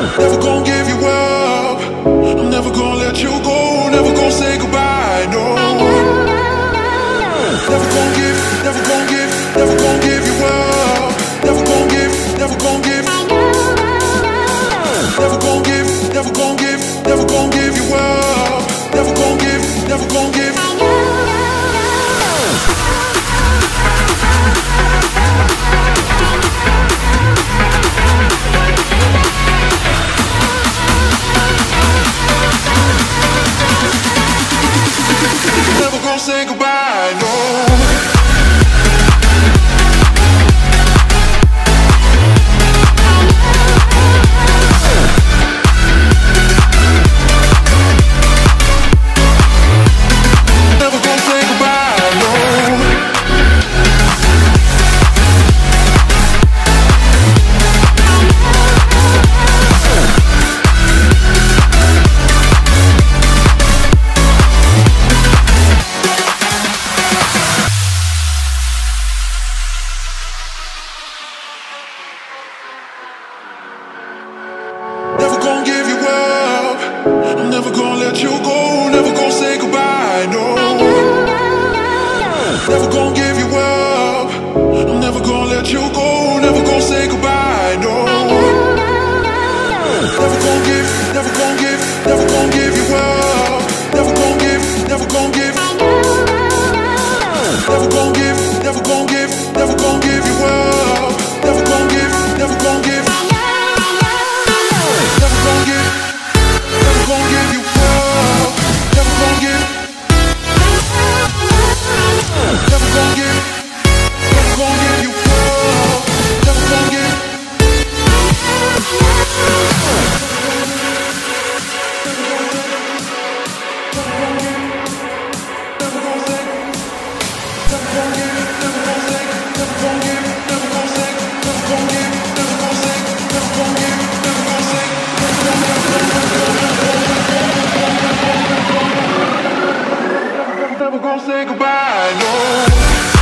Never gonna give you up. I'm never gonna let you go. Never gonna say goodbye. No. Never gonna give, never gonna give, never gonna give you up. Never gonna give, never gonna give. Never gonna give, you up. Never gonna give, never gonna get never gonna say goodbye, no.